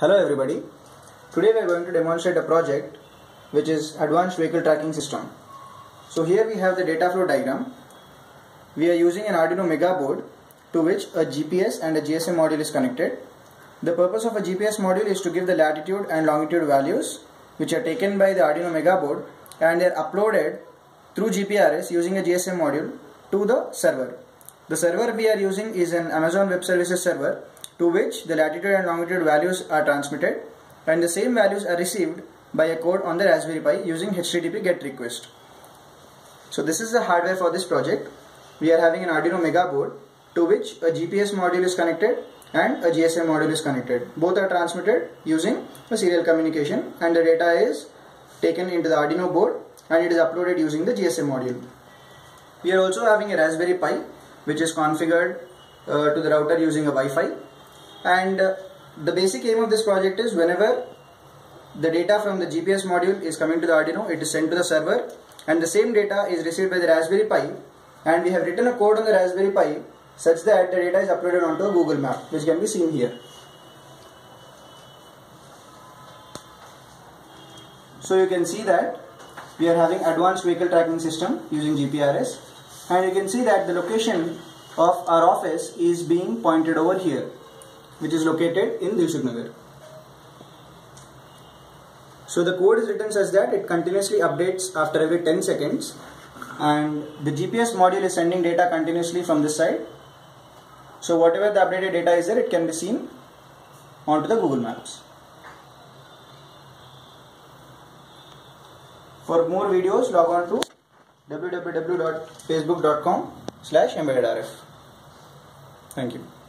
Hello everybody. Today we are going to demonstrate a project which is Advanced Vehicle Tracking System. So here we have the data flow diagram. We are using an Arduino Mega board to which a GPS and a GSM module is connected. The purpose of a GPS module is to give the latitude and longitude values which are taken by the Arduino Mega board and they are uploaded through GPRS using a GSM module to the server. The server we are using is an Amazon Web Services server to which the latitude and longitude values are transmitted and the same values are received by a code on the Raspberry Pi using HTTP GET request. So this is the hardware for this project. We are having an Arduino Mega board to which a GPS module is connected and a GSM module is connected. Both are transmitted using a serial communication and the data is taken into the Arduino board and it is uploaded using the GSM module. We are also having a Raspberry Pi which is configured uh, to the router using a Wi-Fi and uh, the basic aim of this project is whenever the data from the GPS module is coming to the Arduino it is sent to the server. And the same data is received by the Raspberry Pi. And we have written a code on the Raspberry Pi such that the data is uploaded onto a Google map which can be seen here. So you can see that we are having advanced vehicle tracking system using GPRS and you can see that the location of our office is being pointed over here which is located in Dilsukh So the code is written such that it continuously updates after every 10 seconds and the GPS module is sending data continuously from this side. So whatever the updated data is there it can be seen onto the Google Maps. For more videos log on to www.facebook.com slash embeddedrf. Thank you.